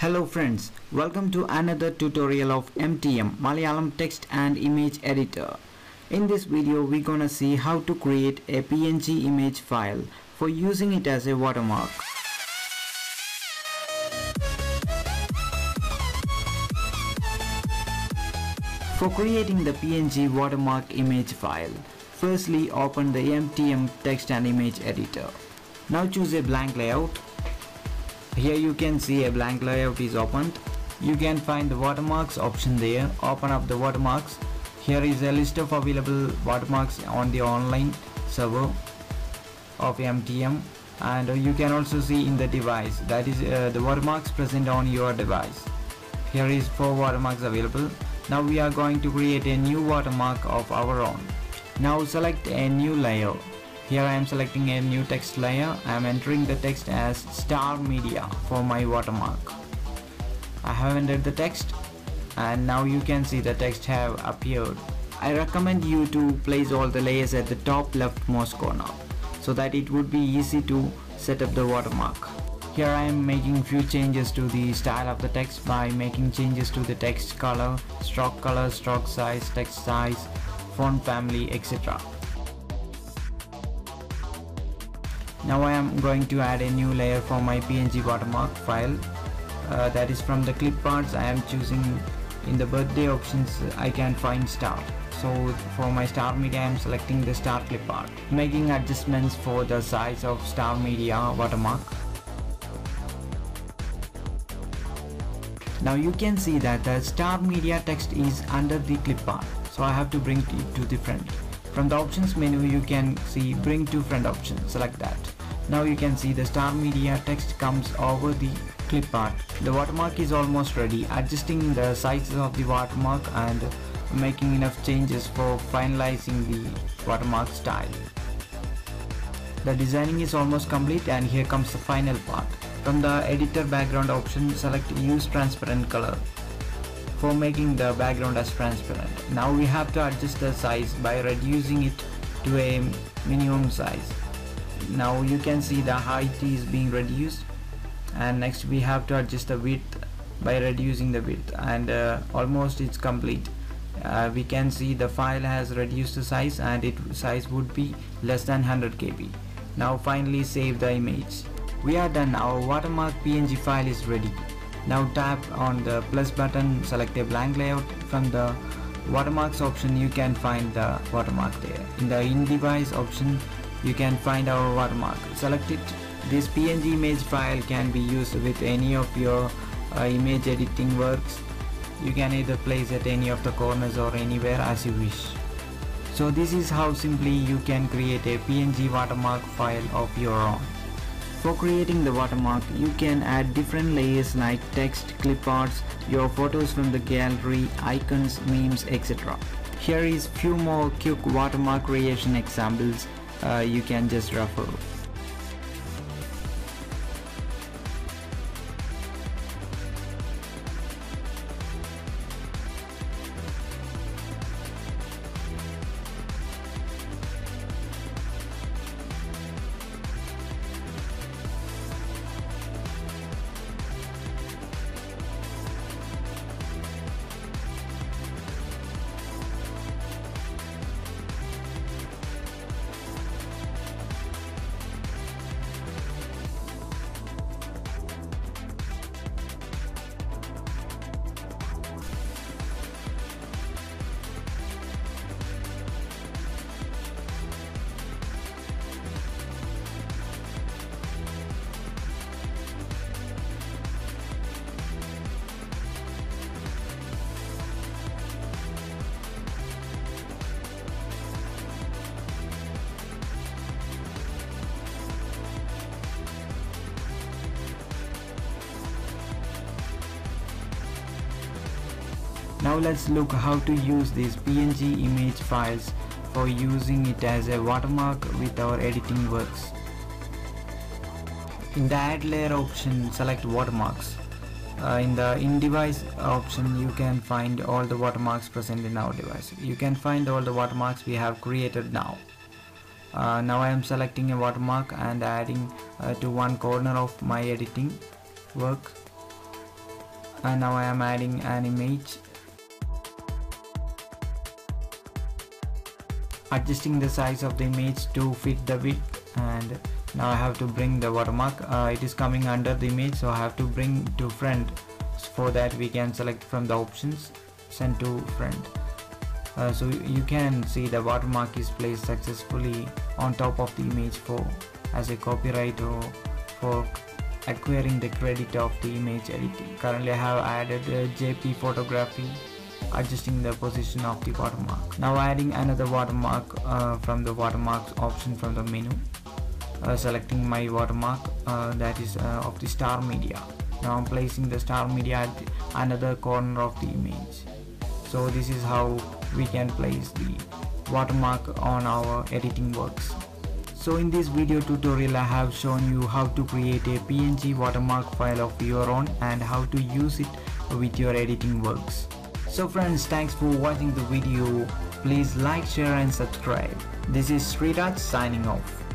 Hello friends, welcome to another tutorial of MTM Malayalam Text and Image Editor. In this video we're gonna see how to create a PNG image file for using it as a watermark. For creating the PNG watermark image file, firstly open the MTM text and image editor. Now choose a blank layout. Here you can see a blank layout is opened. You can find the watermarks option there. Open up the watermarks. Here is a list of available watermarks on the online server of MTM and you can also see in the device that is uh, the watermarks present on your device. Here is four watermarks available. Now we are going to create a new watermark of our own. Now select a new layer. Here I am selecting a new text layer. I am entering the text as star media for my watermark. I have entered the text and now you can see the text have appeared. I recommend you to place all the layers at the top leftmost corner so that it would be easy to set up the watermark. Here I am making few changes to the style of the text by making changes to the text color, stroke color, stroke size, text size, font family, etc. Now I am going to add a new layer for my PNG watermark file uh, that is from the clip arts I am choosing in the birthday options I can find star so for my star media I am selecting the star clip art making adjustments for the size of star media watermark Now you can see that the star media text is under the clip art. So I have to bring it to the front. From the options menu you can see bring to front option. Select that. Now you can see the star media text comes over the clip art. The watermark is almost ready. Adjusting the sizes of the watermark and making enough changes for finalizing the watermark style. The designing is almost complete and here comes the final part. From the editor background option, select use transparent color for making the background as transparent. Now we have to adjust the size by reducing it to a minimum size. Now you can see the height is being reduced and next we have to adjust the width by reducing the width and uh, almost it's complete. Uh, we can see the file has reduced the size and its size would be less than 100 KB. Now finally save the image. We are done, our watermark PNG file is ready. Now tap on the plus button, select a blank layout. From the watermarks option you can find the watermark there. In the in device option you can find our watermark. Select it. This PNG image file can be used with any of your uh, image editing works. You can either place at any of the corners or anywhere as you wish. So this is how simply you can create a PNG watermark file of your own. For creating the watermark, you can add different layers like text, clip arts, your photos from the gallery, icons, memes, etc. Here is few more quick watermark creation examples uh, you can just refer. Now let's look how to use these PNG image files for using it as a watermark with our editing works. In the add layer option select watermarks. Uh, in the in device option you can find all the watermarks present in our device. You can find all the watermarks we have created now. Uh, now I am selecting a watermark and adding uh, to one corner of my editing work and now I am adding an image adjusting the size of the image to fit the width. And now I have to bring the watermark. Uh, it is coming under the image so I have to bring to front. For that we can select from the options send to front. Uh, so you can see the watermark is placed successfully on top of the image for as a copyright or for acquiring the credit of the image editing. Currently I have added uh, JP photography adjusting the position of the watermark. Now adding another watermark uh, from the watermarks option from the menu. Uh, selecting my watermark uh, that is uh, of the star media. Now I'm placing the star media at another corner of the image. So this is how we can place the watermark on our editing works. So in this video tutorial I have shown you how to create a PNG watermark file of your own and how to use it with your editing works so friends thanks for watching the video. Please like share and subscribe. This is Sreeraj signing off